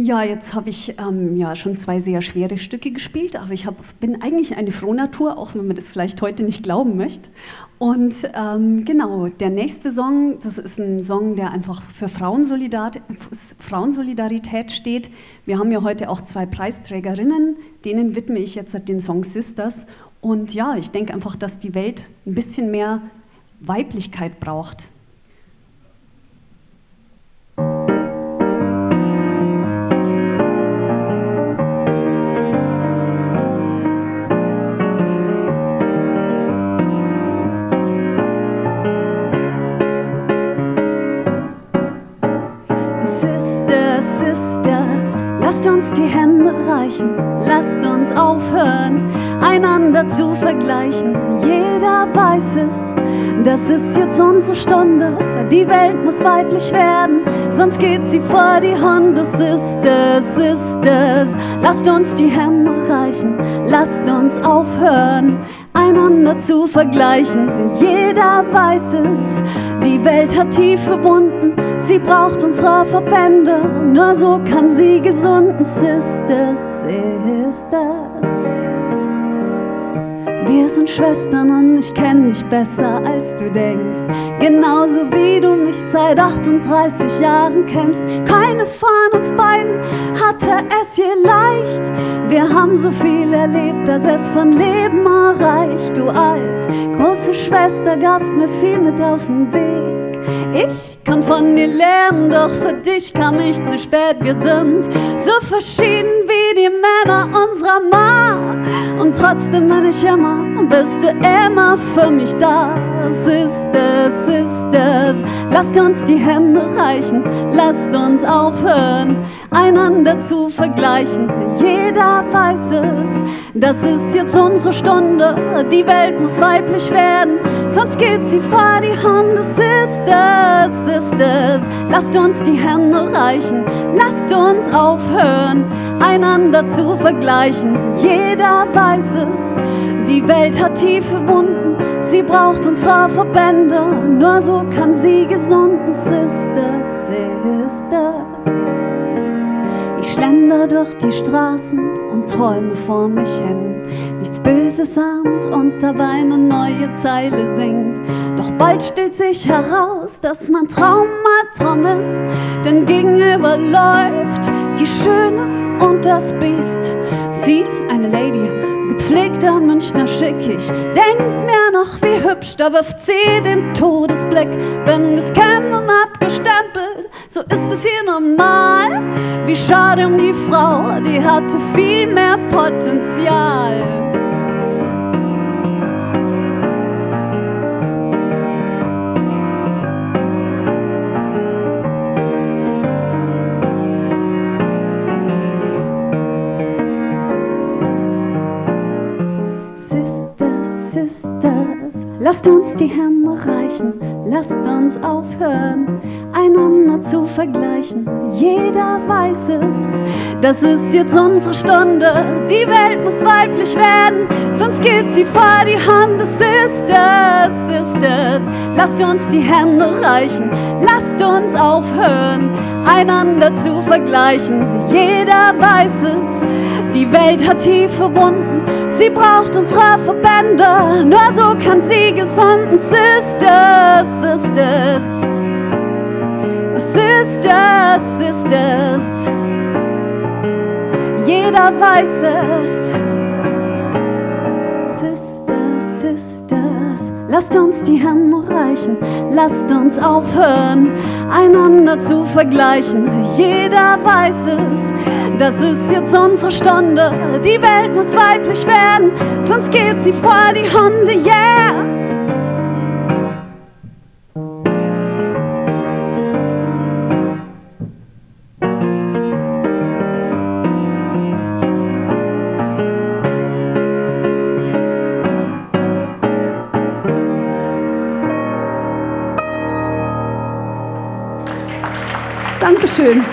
Ja, jetzt habe ich ähm, ja schon zwei sehr schwere Stücke gespielt, aber ich hab, bin eigentlich eine Frohnatur, auch wenn man das vielleicht heute nicht glauben möchte. Und ähm, genau, der nächste Song, das ist ein Song, der einfach für Frauensolidarität steht. Wir haben ja heute auch zwei Preisträgerinnen, denen widme ich jetzt den Song Sisters. Und ja, ich denke einfach, dass die Welt ein bisschen mehr Weiblichkeit braucht. Uns die Hände reichen, lasst uns aufhören, einander zu vergleichen. Jeder weiß es, das ist jetzt unsere Stunde. Die Welt muss weiblich werden, sonst geht sie vor die Hunde. Ist es, ist es. Lasst uns die Hände reichen, lasst uns aufhören, einander zu vergleichen. Jeder weiß es, die Welt hat tiefe Wunden Sie braucht unsere Verbände, nur so kann sie gesunden. Ist es, ist es. Wir sind Schwestern und ich kenn dich besser als du denkst. Genauso wie du mich seit 38 Jahren kennst. Keine von uns beiden hatte es je leicht. Wir haben so viel erlebt, dass es von Leben erreicht. Du als große Schwester gabst mir viel mit auf den Weg. Ich kann von dir lernen, doch für dich kam ich zu spät. Wir sind so verschieden wie die Männer unserer Ma. Und trotzdem bin ich immer, bist du immer für mich da. Es ist es, ist es. Lasst uns die Hände reichen, lasst uns aufhören, einander zu vergleichen. Jeder weiß es, das ist jetzt unsere Stunde. Die Welt muss weiblich werden, sonst geht sie vor die Hand. Es ist es, ist es. Lasst uns die Hände reichen, lasst uns aufhören, einander zu vergleichen. Jeder weiß es, die Welt hat tiefe Wunden, sie braucht unsere Verbände, nur so kann sie gesunden. Ist es, ist es. Ich schlender durch die Straßen und träume vor mich hin. Nichts Böses ahnt und dabei eine neue Zeile singt. Doch bald stellt sich heraus, dass mein mal Traum ist. Denn gegenüber läuft die Schöne und das Biest. Sie, eine Lady, gepflegter Münchner Schickig. Denkt mir noch, wie hübsch, da wirft sie den Todesblick. Bin gescannt und abgestempelt, so ist es hier normal. Schade um die Frau, die hatte viel mehr Potenzial. Lasst uns die Hände reichen, lasst uns aufhören, einander zu vergleichen. Jeder weiß es, das ist jetzt unsere Stunde. Die Welt muss weiblich werden, sonst geht sie vor die Hand. Es ist es, ist es. Lasst uns die Hände reichen, lasst uns aufhören, einander zu vergleichen. Jeder weiß es, die Welt hat tiefe Wunden. Sie braucht unsere Verbände, nur so kann sie gesunden Sisters, Sisters. Sisters, Sisters. Jeder weiß es. Lasst uns die Hände reichen, lasst uns aufhören, einander zu vergleichen. Jeder weiß es das ist jetzt unsere Stunde. Die Welt muss weiblich werden, sonst geht sie vor die Hunde, yeah! Dankeschön.